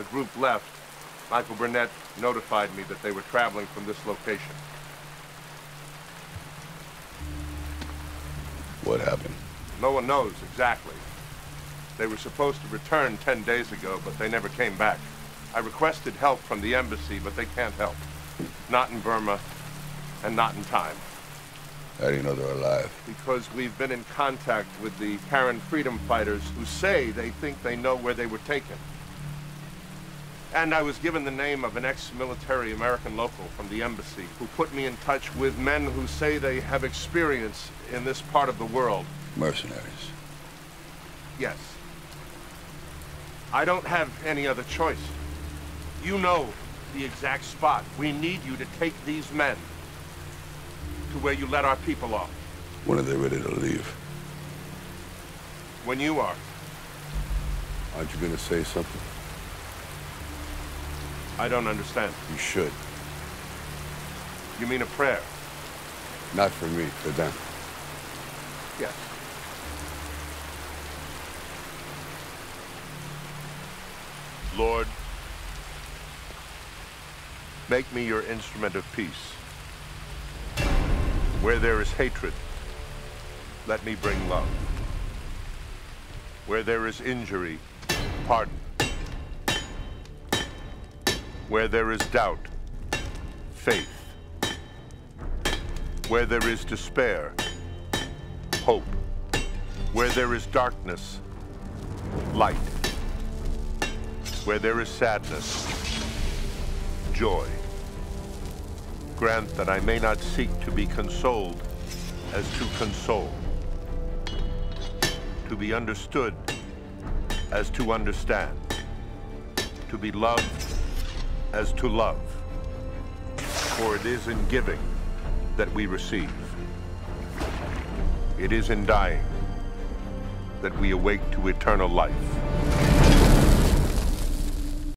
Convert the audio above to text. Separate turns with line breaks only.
the group left, Michael Burnett notified me that they were traveling from this location.
What happened?
No one knows exactly. They were supposed to return 10 days ago, but they never came back. I requested help from the embassy, but they can't help. Not in Burma, and not in time.
How do you know they're alive?
Because we've been in contact with the Karen freedom fighters who say they think they know where they were taken. And I was given the name of an ex-military American local from the embassy who put me in touch with men who say they have experience in this part of the world.
Mercenaries.
Yes. I don't have any other choice. You know the exact spot. We need you to take these men to where you let our people off.
When are they ready to leave?
When you are.
Aren't you gonna say something?
I don't understand.
You should.
You mean a prayer?
Not for me, for them.
Yes. Lord, make me your instrument of peace. Where there is hatred, let me bring love. Where there is injury, pardon. Where there is doubt, faith. Where there is despair, hope. Where there is darkness, light. Where there is sadness, joy. Grant that I may not seek to be consoled as to console, to be understood as to understand, to be loved as to love. For it is in giving that we receive. It is in dying that we awake to eternal life.